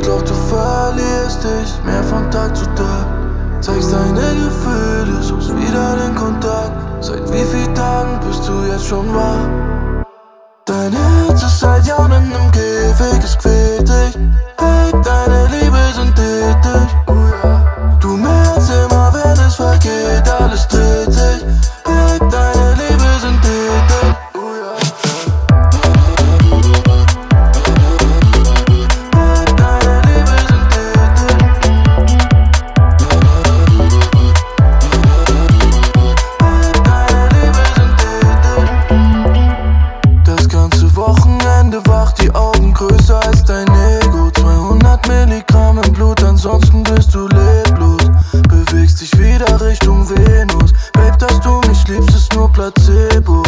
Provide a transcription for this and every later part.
Ich glaub, du verlierst dich mehr von Tag zu Tag. Zeigst deine Gefühle, suchst wieder den Kontakt. Seit wie vielen Tagen bist du jetzt schon wach? Dein Herz ist seit Jahren in einem Käfig, du leblos. Bewegst dich wieder Richtung Venus. Babe, dass du mich liebst, ist nur Placebo.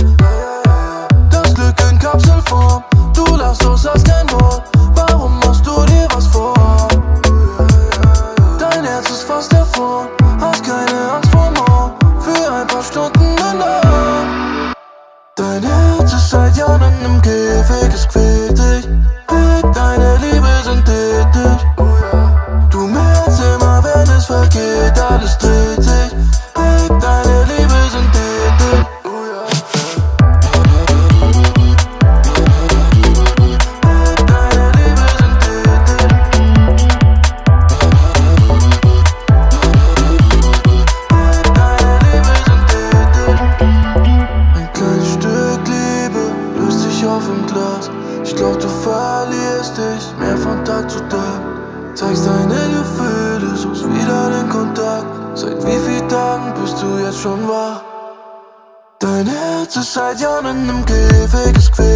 Das Glück in Kapselform, du lachst aus, hast kein Wort. Warum machst du dir was vor? Dein Herz ist fast davon, hast keine Angst vor morgen. Für ein paar Stunden danach. Dein Herz ist seit Jahren in einem Käfig, es quält alles dreht sich. Deine Liebe synthetisch. Liebe synthetisch. Hey, deine Liebe synthetisch. Ein kleines Stück Liebe löst sich auf im Glas. Ich glaub, du verlierst dich mehr von Tag zu Tag. Zeigst deine Gefühle, suchst wieder den Kontakt. Seit wie vielen Tagen bist du jetzt schon wach? Dein Herz ist seit Jahren in einem Käfig, es quält.